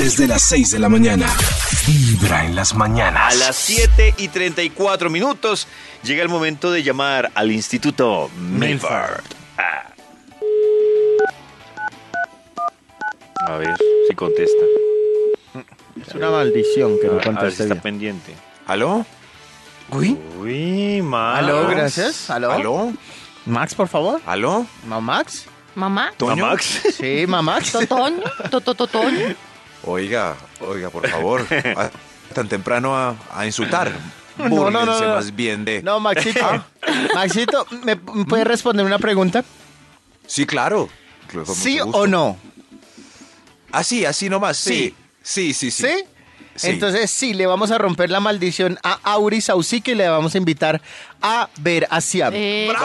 Desde las 6 de la mañana. Vibra en las A mañanas. las 7 y 34 minutos llega el momento de llamar al Instituto Milford. Ah. A ver si contesta. Es una maldición que A no ver, a ver si conteste está bien. pendiente. ¿Aló? Uy, Uy, Max. aló, gracias. ¿Aló? ¿Aló? Max, por favor. ¿Aló? ¿Ma Max? Mamá, ¿Toño? Max. Sí, ma Max. Totoño, Totototoño. Oiga, oiga, por favor. tan temprano a, a insultar. No, no, no, Búrlense no. más bien de... No, Maxito. Maxito, ¿me puede responder una pregunta? Sí, claro. ¿Sí o no? Así, así nomás. Sí. Sí, sí, sí. ¿Sí? Sí. Entonces sí, le vamos a romper la maldición a Auris Saucique y le vamos a invitar a ver a Siam. Eh, ¡Qué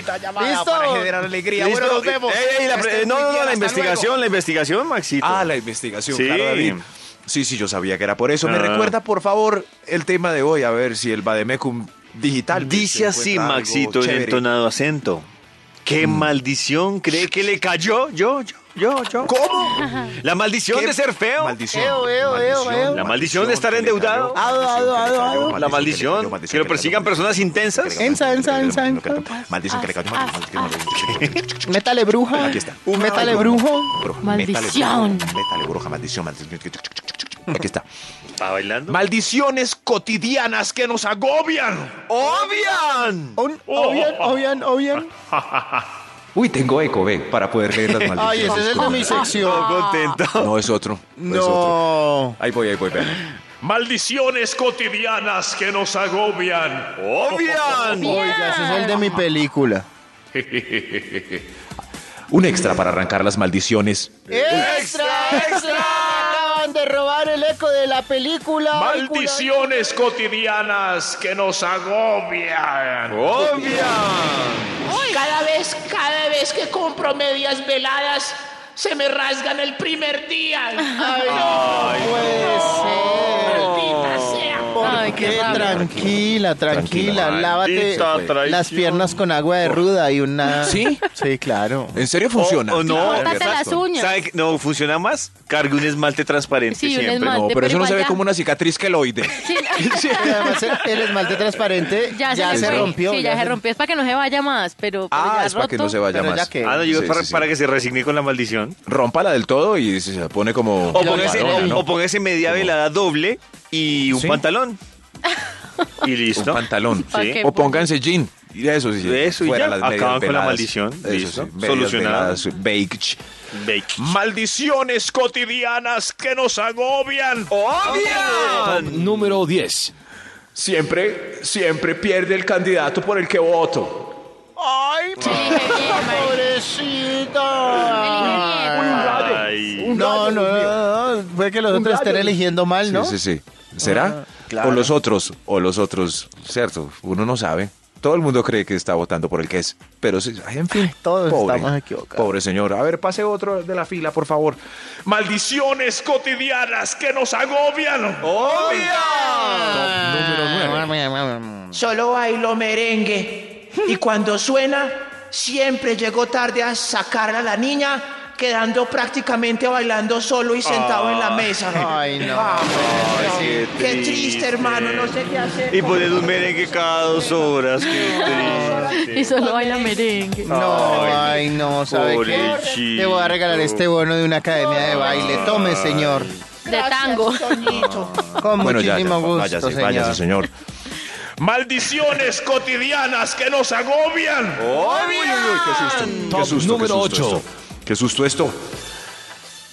llamada! ¡Qué bonita llamada ¿Listo? para generar alegría! ¿Listo? Bueno, nos vemos. Ey, ey, la Estén no, no, bien, la investigación, luego. la investigación, Maxito. Ah, la investigación, Sí. claro, David. Sí, sí, yo sabía que era por eso. ¿Me Ah. recuerda, por favor, el tema de hoy? A ver si el Bademecum digital... Dice así, Maxito, en entonado acento. ¿Qué maldición cree que le cayó? Yo, yo, yo, yo. ¿Cómo? La maldición ¿Qué de ser feo. Maldición. Eo, eo, eo, eo. La maldición de estar endeudado. cayó, Ado, ado, ado, ado. La maldición. Que lo persigan personas intensas. Ensa, ensa, ensa. Maldición que le cayó. maldición. Métale bruja. Aquí está. Métale brujo. Maldición. Métale bruja, métale bruja, maldición, maldición. Aquí está. ¿Está bailando? Maldiciones cotidianas que nos agobian. ¡Obvian! Un, obian, obian, obian. Uy, tengo eco, ve, para poder leer las maldiciones. Ay, ese es el de mi sección. contento. No, es otro. no es otro. No. Ahí voy, ahí voy, vean. Maldiciones cotidianas que nos agobian. ¡Obvian! Oiga, ese es el de mi película. Un extra para arrancar las maldiciones. ¡Extra, extra! Acaban de robar el eco de la película. Maldiciones cotidianas que nos agobian. Cada vez, cada vez que compro medias veladas, se me rasgan el primer día. Ay, no. Puede ser. Ay, ¿Qué? Tranquila, tranquila. Tranquila, Lávate las piernas con agua de ruda y una. ¿Sí? Sí, claro. ¿En serio funciona? O, o no. Córtate las uñas. ¿Sabe qué? No, funciona más. Cargue un esmalte transparente Sí, un siempre. esmalte. No, pero eso no se ve ya- como una cicatriz queloide. Sí, Pero además el esmalte transparente ya, ya, se, rompió. Sí, ya, se rompió. Es para que no se vaya más, pero, pero Ah, ya es para que no se vaya Pero más. que- Ah, no, yo Sí, para, sí, sí. para que se resigne con la maldición. Rómpala del todo y se pone como... O póngase, media velada doble y un Sí. pantalón. Y Un listo. pantalón. ¿Pa' Sí. qué? O pónganse jean. Y eso sí. Eso y fuera ya, las acaban con la maldición. Eso Listo. sí, Solucionado. Maldiciones cotidianas que nos agobian. ¡Obvian! Número 10. Siempre, siempre pierde el candidato por el que voto. ¡Ay, bien. Ay. No, no, no, no. Puede que los otros estén eligiendo mal, ¿no? Sí, sí, sí. ¿Será? Ah, claro. O los otros, o los otros, cierto, uno no sabe. Todo el mundo cree que está votando por el que es. Pero sí, ay, en fin. Todos pobre, estamos equivocados. Pobre señor. A ver, pase otro de la fila, por favor. Maldiciones cotidianas que nos agobian. Solo bailo merengue. Y cuando suena, siempre llego tarde a sacar a la niña, quedando prácticamente bailando solo y sentado en la mesa. Ay, no. Ay, qué, triste, hermano, no sé qué hacer. Y ponen un merengue cada dos horas. Qué triste. Y solo baila merengue. No, ay, no, ¿sabe qué? Le voy a regalar este bono de una academia de baile. Tome, señor. De tango. Con Bueno, muchísimo ya, gusto, váyase, señor. váyase, señor. Maldiciones cotidianas que nos agobian. Uy, uy, uy, qué susto. Qué Top susto, número qué susto ocho. esto. Qué susto esto.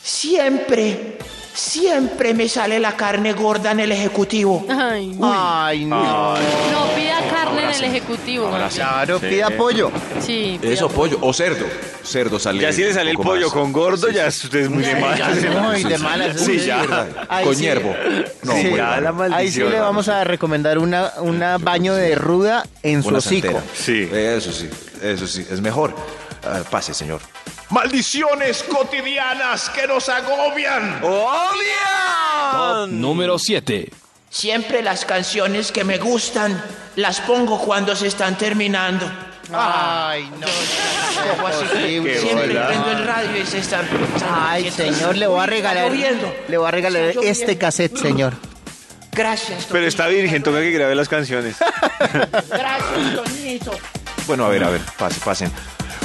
Siempre, siempre me sale la carne gorda en el ejecutivo. Ay, no. Ay, no. No pida carne en el ejecutivo. Claro, pida pollo. Sí. pida Eso, pollo. O cerdo. Cerdo sale. Ya si le sale el pollo más. con gordo, ya usted es muy de malas. No, y de malas. Sí, ya. Con sí. hierbo. No, Sí. muy Ya, la Ahí sí le vamos a recomendar una, una baño de ruda en su hocico. santera. Sí. Eso sí, eso sí, es mejor. Ah, pase, señor. Maldiciones cotidianas que nos agobian. Top número 7. Siempre las canciones que me gustan las pongo cuando se están terminando. Ay, no. ¿Cómo así? Posible. Siempre bola. prendo el radio y se están... Ay, señor, le voy a regalar. lloviendo. Le voy a regalar Está lloviendo. este cassette, señor. Gracias, Pero Toñito. está virgen, toca que grabe las canciones. Gracias, Toñito. Bueno, a ver, a ver, pasen, pasen.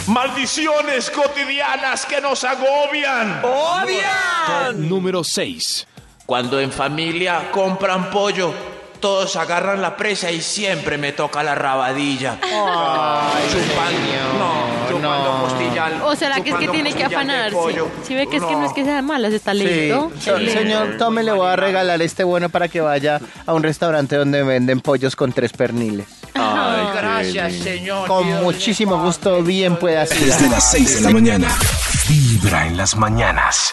Maldiciones cotidianas que nos agobian. Número 6. Cuando en familia compran pollo, todos agarran la presa y siempre me toca la rabadilla. chupando, no, chupando no. O será que es que tiene que afanarse. Si ve que es que no es que sea mala, se está lento. Sí. Lee. Señor, tome, le voy a regalar este bueno para que vaya a un restaurante donde venden pollos con tres perniles. Gracias, señor. Con Dios muchísimo gusto, bien pueda ser. Desde las 6 de la mañana. Vibra en las mañanas.